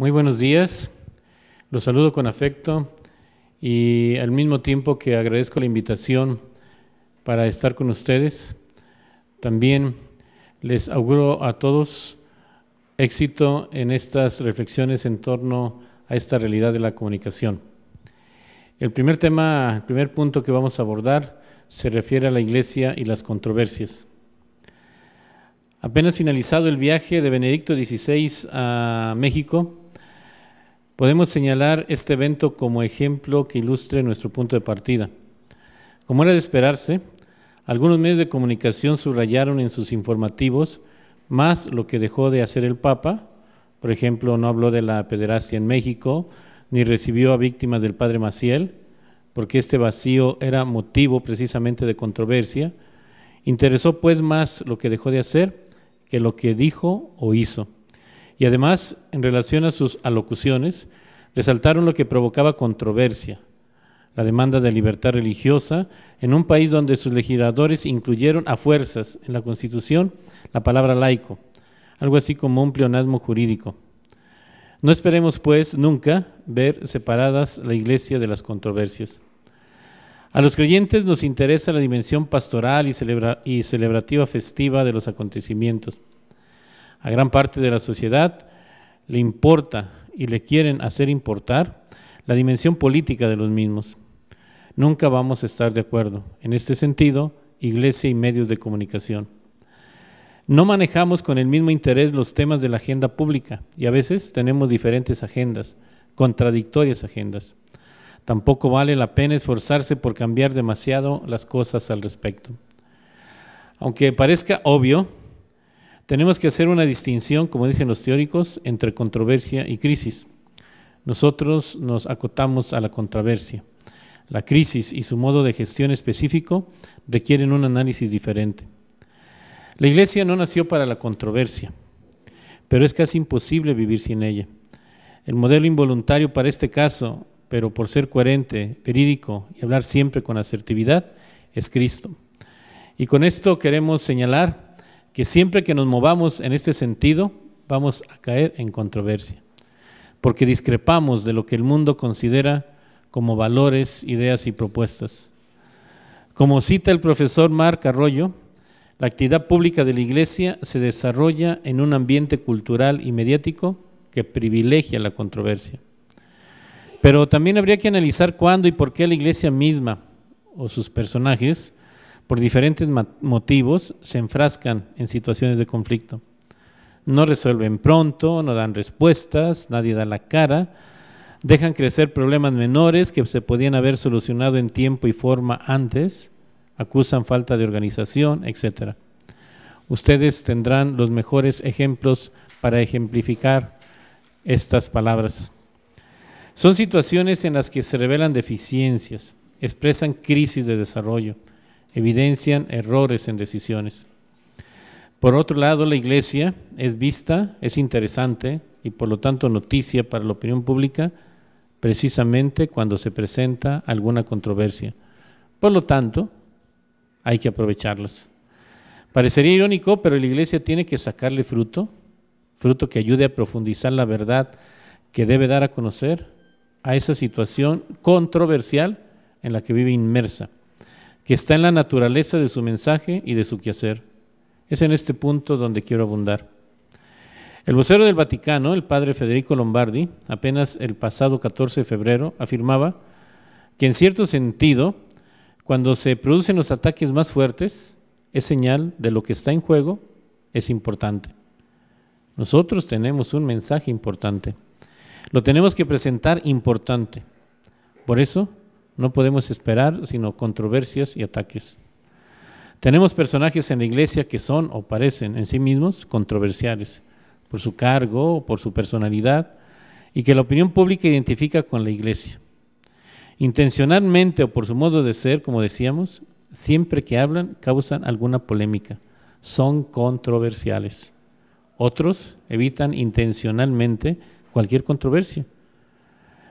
Muy buenos días, los saludo con afecto y al mismo tiempo que agradezco la invitación para estar con ustedes, también les auguro a todos éxito en estas reflexiones en torno a esta realidad de la comunicación. El primer tema, el primer punto que vamos a abordar se refiere a la iglesia y las controversias. Apenas finalizado el viaje de Benedicto XVI a México, Podemos señalar este evento como ejemplo que ilustre nuestro punto de partida. Como era de esperarse, algunos medios de comunicación subrayaron en sus informativos más lo que dejó de hacer el Papa, por ejemplo, no habló de la pederastia en México, ni recibió a víctimas del padre Maciel, porque este vacío era motivo precisamente de controversia. Interesó pues más lo que dejó de hacer que lo que dijo o hizo. Y además, en relación a sus alocuciones, resaltaron lo que provocaba controversia, la demanda de libertad religiosa en un país donde sus legisladores incluyeron a fuerzas en la Constitución la palabra laico, algo así como un pleonasmo jurídico. No esperemos, pues, nunca ver separadas la Iglesia de las controversias. A los creyentes nos interesa la dimensión pastoral y, y celebrativa festiva de los acontecimientos a gran parte de la sociedad le importa y le quieren hacer importar la dimensión política de los mismos. Nunca vamos a estar de acuerdo. En este sentido, iglesia y medios de comunicación. No manejamos con el mismo interés los temas de la agenda pública y a veces tenemos diferentes agendas, contradictorias agendas. Tampoco vale la pena esforzarse por cambiar demasiado las cosas al respecto. Aunque parezca obvio, tenemos que hacer una distinción, como dicen los teóricos, entre controversia y crisis. Nosotros nos acotamos a la controversia. La crisis y su modo de gestión específico requieren un análisis diferente. La iglesia no nació para la controversia, pero es casi imposible vivir sin ella. El modelo involuntario para este caso, pero por ser coherente, verídico y hablar siempre con asertividad, es Cristo. Y con esto queremos señalar que siempre que nos movamos en este sentido vamos a caer en controversia, porque discrepamos de lo que el mundo considera como valores, ideas y propuestas. Como cita el profesor Marc Arroyo, la actividad pública de la Iglesia se desarrolla en un ambiente cultural y mediático que privilegia la controversia. Pero también habría que analizar cuándo y por qué la Iglesia misma o sus personajes por diferentes motivos, se enfrascan en situaciones de conflicto. No resuelven pronto, no dan respuestas, nadie da la cara, dejan crecer problemas menores que se podían haber solucionado en tiempo y forma antes, acusan falta de organización, etc. Ustedes tendrán los mejores ejemplos para ejemplificar estas palabras. Son situaciones en las que se revelan deficiencias, expresan crisis de desarrollo, evidencian errores en decisiones. Por otro lado, la iglesia es vista, es interesante y por lo tanto noticia para la opinión pública precisamente cuando se presenta alguna controversia. Por lo tanto, hay que aprovecharlas. Parecería irónico, pero la iglesia tiene que sacarle fruto, fruto que ayude a profundizar la verdad que debe dar a conocer a esa situación controversial en la que vive inmersa que está en la naturaleza de su mensaje y de su quehacer. Es en este punto donde quiero abundar. El vocero del Vaticano, el padre Federico Lombardi, apenas el pasado 14 de febrero, afirmaba que en cierto sentido, cuando se producen los ataques más fuertes, es señal de lo que está en juego, es importante. Nosotros tenemos un mensaje importante. Lo tenemos que presentar importante. Por eso no podemos esperar sino controversias y ataques. Tenemos personajes en la iglesia que son o parecen en sí mismos controversiales por su cargo o por su personalidad y que la opinión pública identifica con la iglesia. Intencionalmente o por su modo de ser, como decíamos, siempre que hablan causan alguna polémica. Son controversiales. Otros evitan intencionalmente cualquier controversia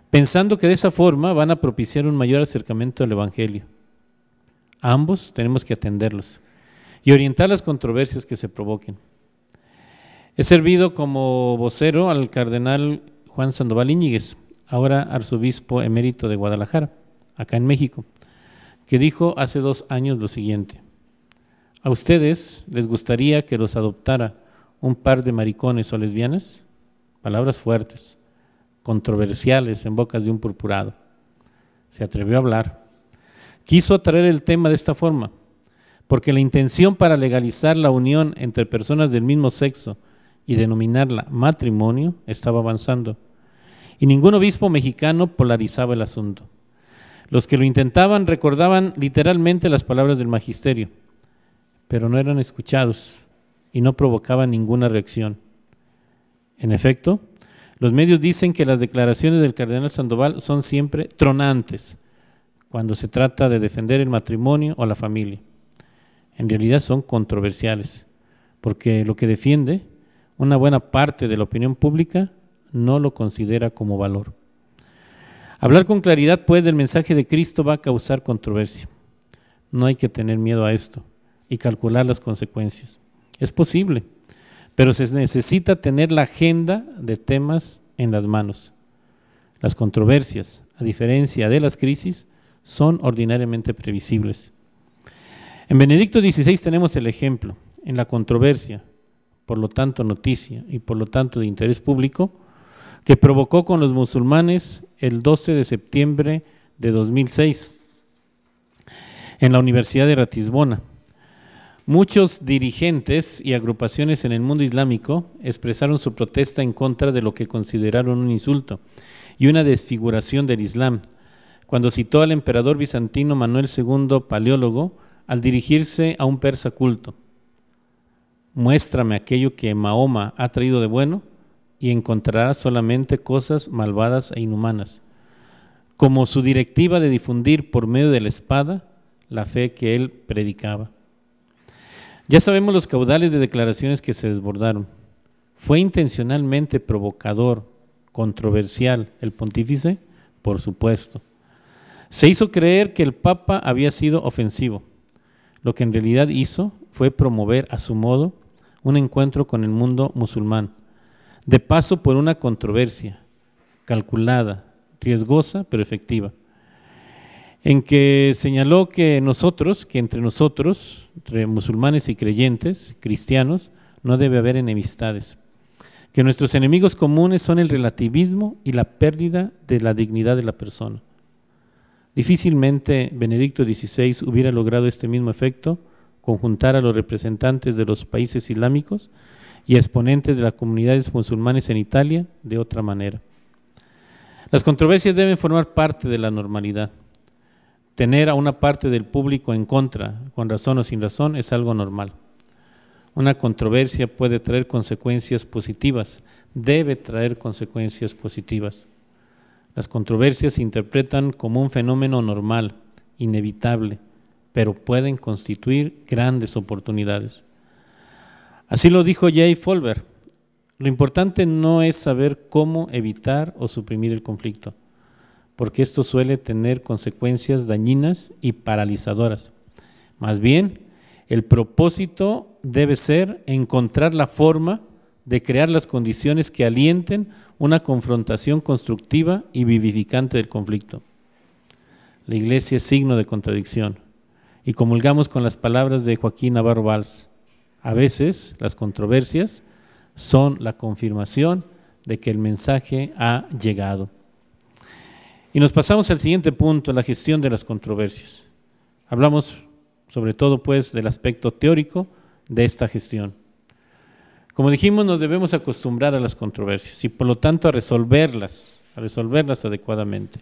pensando que de esa forma van a propiciar un mayor acercamiento al Evangelio. ambos tenemos que atenderlos y orientar las controversias que se provoquen. He servido como vocero al cardenal Juan Sandoval Íñiguez, ahora arzobispo emérito de Guadalajara, acá en México, que dijo hace dos años lo siguiente. ¿A ustedes les gustaría que los adoptara un par de maricones o lesbianas? Palabras fuertes, controversiales en bocas de un purpurado. Se atrevió a hablar. Quiso atraer el tema de esta forma, porque la intención para legalizar la unión entre personas del mismo sexo y denominarla matrimonio estaba avanzando. Y ningún obispo mexicano polarizaba el asunto. Los que lo intentaban recordaban literalmente las palabras del magisterio pero no eran escuchados y no provocaban ninguna reacción. En efecto, los medios dicen que las declaraciones del cardenal Sandoval son siempre tronantes cuando se trata de defender el matrimonio o la familia. En realidad son controversiales, porque lo que defiende una buena parte de la opinión pública no lo considera como valor. Hablar con claridad, pues, del mensaje de Cristo va a causar controversia. No hay que tener miedo a esto y calcular las consecuencias. Es posible, pero se necesita tener la agenda de temas en las manos. Las controversias, a diferencia de las crisis, son ordinariamente previsibles. En Benedicto XVI tenemos el ejemplo, en la controversia, por lo tanto noticia y por lo tanto de interés público, que provocó con los musulmanes el 12 de septiembre de 2006 en la Universidad de Ratisbona, Muchos dirigentes y agrupaciones en el mundo islámico expresaron su protesta en contra de lo que consideraron un insulto y una desfiguración del Islam, cuando citó al emperador bizantino Manuel II, paleólogo, al dirigirse a un persa culto. Muéstrame aquello que Mahoma ha traído de bueno y encontrarás solamente cosas malvadas e inhumanas, como su directiva de difundir por medio de la espada la fe que él predicaba. Ya sabemos los caudales de declaraciones que se desbordaron. ¿Fue intencionalmente provocador, controversial el pontífice? Por supuesto. Se hizo creer que el Papa había sido ofensivo. Lo que en realidad hizo fue promover a su modo un encuentro con el mundo musulmán, de paso por una controversia calculada, riesgosa, pero efectiva en que señaló que nosotros, que entre nosotros, entre musulmanes y creyentes, cristianos, no debe haber enemistades, que nuestros enemigos comunes son el relativismo y la pérdida de la dignidad de la persona. Difícilmente Benedicto XVI hubiera logrado este mismo efecto, conjuntar a los representantes de los países islámicos y exponentes de las comunidades musulmanes en Italia de otra manera. Las controversias deben formar parte de la normalidad tener a una parte del público en contra, con razón o sin razón, es algo normal. Una controversia puede traer consecuencias positivas, debe traer consecuencias positivas. Las controversias se interpretan como un fenómeno normal, inevitable, pero pueden constituir grandes oportunidades. Así lo dijo Jay Folber. Lo importante no es saber cómo evitar o suprimir el conflicto, porque esto suele tener consecuencias dañinas y paralizadoras. Más bien, el propósito debe ser encontrar la forma de crear las condiciones que alienten una confrontación constructiva y vivificante del conflicto. La iglesia es signo de contradicción y comulgamos con las palabras de Joaquín Navarro Valls. A veces las controversias son la confirmación de que el mensaje ha llegado. Y nos pasamos al siguiente punto, la gestión de las controversias. Hablamos sobre todo pues del aspecto teórico de esta gestión. Como dijimos, nos debemos acostumbrar a las controversias y por lo tanto a resolverlas, a resolverlas adecuadamente.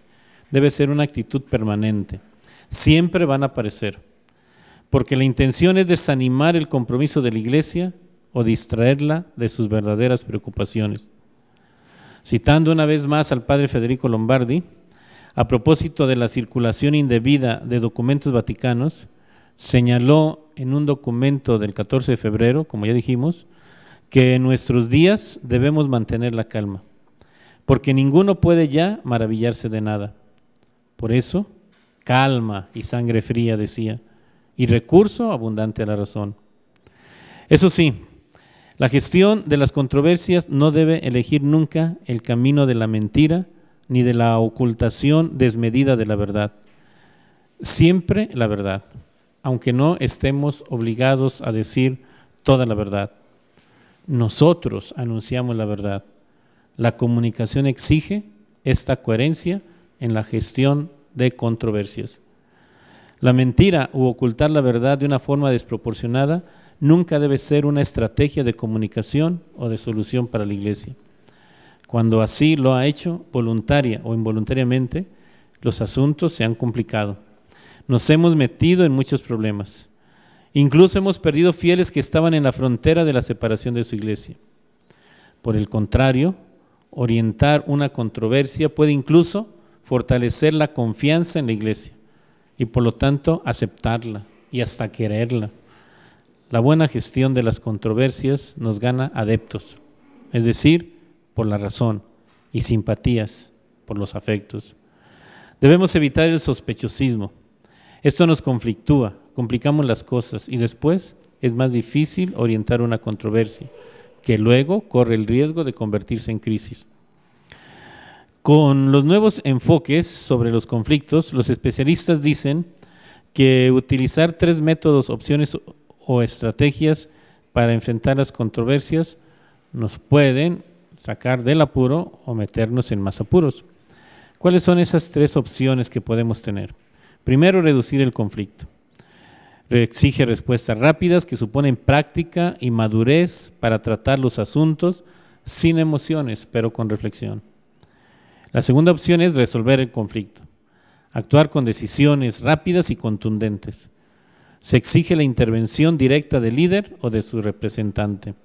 Debe ser una actitud permanente. Siempre van a aparecer, porque la intención es desanimar el compromiso de la iglesia o distraerla de sus verdaderas preocupaciones. Citando una vez más al padre Federico Lombardi, a propósito de la circulación indebida de documentos vaticanos, señaló en un documento del 14 de febrero, como ya dijimos, que en nuestros días debemos mantener la calma, porque ninguno puede ya maravillarse de nada. Por eso, calma y sangre fría, decía, y recurso abundante a la razón. Eso sí, La gestión de las controversias no debe elegir nunca el camino de la mentira ni de la ocultación desmedida de la verdad. Siempre la verdad, aunque no estemos obligados a decir toda la verdad. Nosotros anunciamos la verdad. La comunicación exige esta coherencia en la gestión de controversias. La mentira u ocultar la verdad de una forma desproporcionada nunca debe ser una estrategia de comunicación o de solución para la iglesia. Cuando así lo ha hecho, voluntaria o involuntariamente, los asuntos se han complicado. Nos hemos metido en muchos problemas. Incluso hemos perdido fieles que estaban en la frontera de la separación de su iglesia. Por el contrario, orientar una controversia puede incluso fortalecer la confianza en la iglesia y por lo tanto aceptarla y hasta quererla. La buena gestión de las controversias nos gana adeptos, es decir, por la razón y simpatías por los afectos. Debemos evitar el sospechosismo. Esto nos conflictúa, complicamos las cosas y después es más difícil orientar una controversia, que luego corre el riesgo de convertirse en crisis. Con los nuevos enfoques sobre los conflictos, los especialistas dicen que utilizar tres métodos, opciones o estrategias para enfrentar las controversias nos pueden sacar del apuro o meternos en más apuros. ¿Cuáles son esas tres opciones que podemos tener? Primero, reducir el conflicto. Exige respuestas rápidas que suponen práctica y madurez para tratar los asuntos sin emociones, pero con reflexión. La segunda opción es resolver el conflicto. Actuar con decisiones rápidas y contundentes. Se exige la intervención directa del líder o de su representante.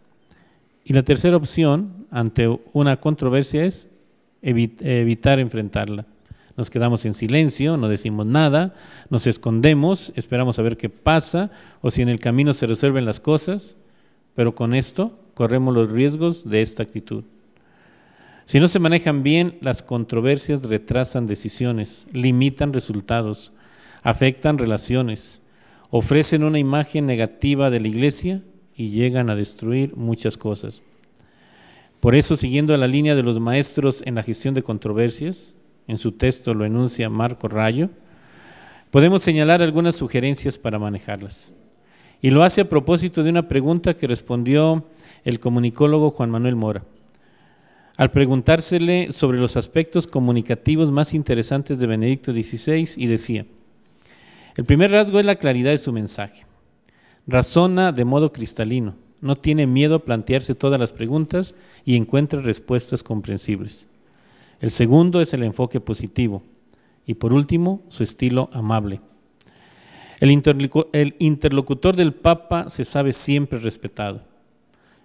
Y la tercera opción ante una controversia es evitar enfrentarla. Nos quedamos en silencio, no decimos nada, nos escondemos, esperamos a ver qué pasa o si en el camino se resuelven las cosas, pero con esto corremos los riesgos de esta actitud. Si no se manejan bien, las controversias retrasan decisiones, limitan resultados, afectan relaciones, ofrecen una imagen negativa de la iglesia y llegan a destruir muchas cosas. Por eso, siguiendo la línea de los maestros en la gestión de controversias, en su texto lo enuncia Marco Rayo, podemos señalar algunas sugerencias para manejarlas. Y lo hace a propósito de una pregunta que respondió el comunicólogo Juan Manuel Mora. Al preguntársele sobre los aspectos comunicativos más interesantes de Benedicto XVI y decía, el primer rasgo es la claridad de su mensaje. Razona de modo cristalino, no tiene miedo a plantearse todas las preguntas y encuentra respuestas comprensibles. El segundo es el enfoque positivo y por último su estilo amable. El, interlocutor del Papa se sabe siempre respetado.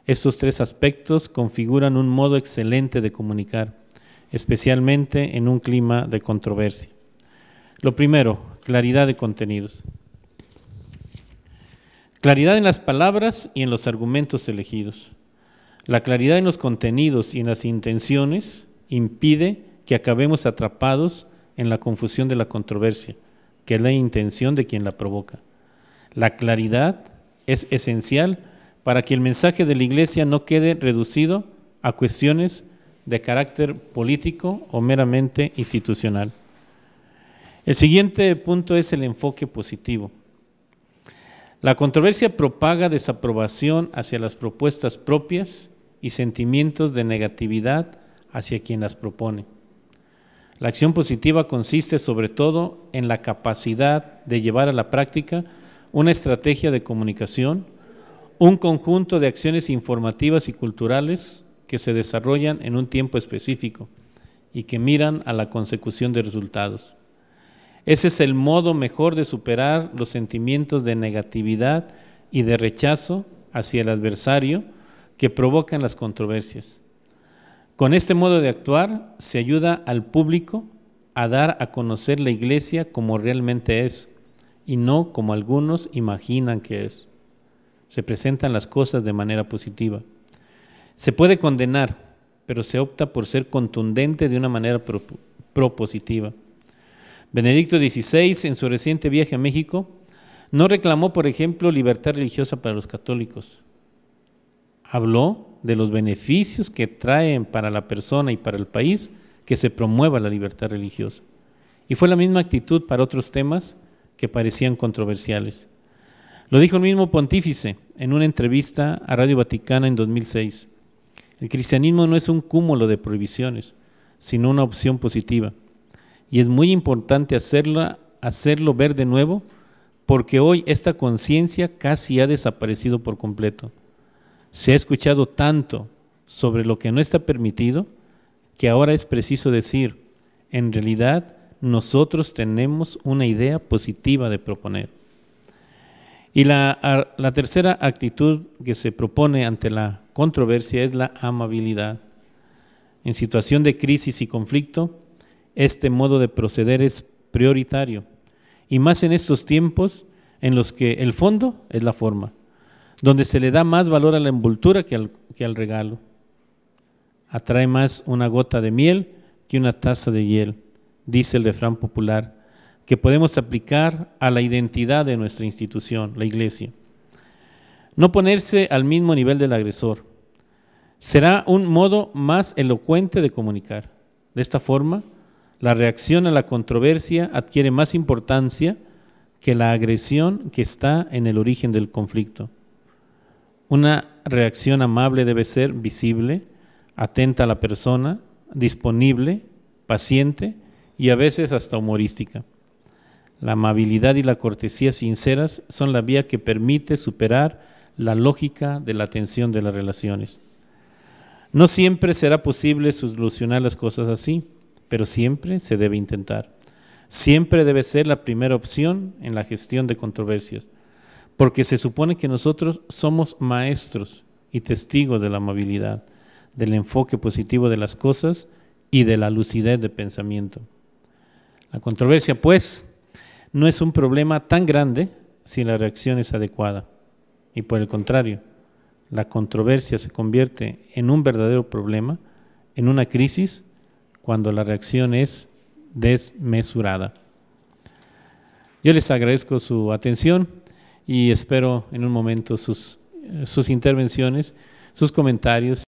Estos tres aspectos configuran un modo excelente de comunicar, especialmente en un clima de controversia. Lo primero, claridad de contenidos. Claridad en las palabras y en los argumentos elegidos. La claridad en los contenidos y en las intenciones impide que acabemos atrapados en la confusión de la controversia, que es la intención de quien la provoca. La claridad es esencial para que el mensaje de la Iglesia no quede reducido a cuestiones de carácter político o meramente institucional. El siguiente punto es el enfoque positivo. La controversia propaga desaprobación hacia las propuestas propias y sentimientos de negatividad hacia quien las propone. La acción positiva consiste sobre todo en la capacidad de llevar a la práctica una estrategia de comunicación, un conjunto de acciones informativas y culturales que se desarrollan en un tiempo específico y que miran a la consecución de resultados. Ese es el modo mejor de superar los sentimientos de negatividad y de rechazo hacia el adversario que provocan las controversias. Con este modo de actuar se ayuda al público a dar a conocer la iglesia como realmente es y no como algunos imaginan que es. Se presentan las cosas de manera positiva. Se puede condenar, pero se opta por ser contundente de una manera propositiva. Benedicto XVI, en su reciente viaje a México, no reclamó, por ejemplo, libertad religiosa para los católicos. habló de los beneficios que traen para la persona y para el país que se promueva la libertad religiosa. Y fue la misma actitud para otros temas que parecían controversiales. Lo dijo el mismo pontífice en una entrevista a Radio Vaticana en 2006. El cristianismo no es un cúmulo de prohibiciones, sino una opción positiva. Y es muy importante hacerla, hacerlo ver de nuevo, porque hoy esta conciencia casi ha desaparecido por completo. Se ha escuchado tanto sobre lo que no está permitido que ahora es preciso decir, en realidad nosotros tenemos una idea positiva de proponer. Y la, la, tercera actitud que se propone ante la controversia es la amabilidad. En situación de crisis y conflicto, este modo de proceder es prioritario, y más en estos tiempos en los que el fondo es la forma, donde se le da más valor a la envoltura que al, regalo. Atrae más una gota de miel que una taza de hiel, dice el refrán popular, que podemos aplicar a la identidad de nuestra institución, la iglesia. No ponerse al mismo nivel del agresor. Será un modo más elocuente de comunicar. De esta forma, la reacción a la controversia adquiere más importancia que la agresión que está en el origen del conflicto. Una reacción amable debe ser visible, atenta a la persona, disponible, paciente y a veces hasta humorística. La amabilidad y la cortesía sinceras son la vía que permite superar la lógica de la tensión de las relaciones. No siempre será posible solucionar las cosas así pero siempre se debe intentar. Siempre debe ser la primera opción en la gestión de controversias, porque se supone que nosotros somos maestros y testigos de la amabilidad, del enfoque positivo de las cosas y de la lucidez de pensamiento. La controversia, pues, no es un problema tan grande si la reacción es adecuada. Y por el contrario, la controversia se convierte en un verdadero problema, en una crisis cuando la reacción es desmesurada. Yo les agradezco su atención y espero en un momento sus, sus intervenciones, sus comentarios.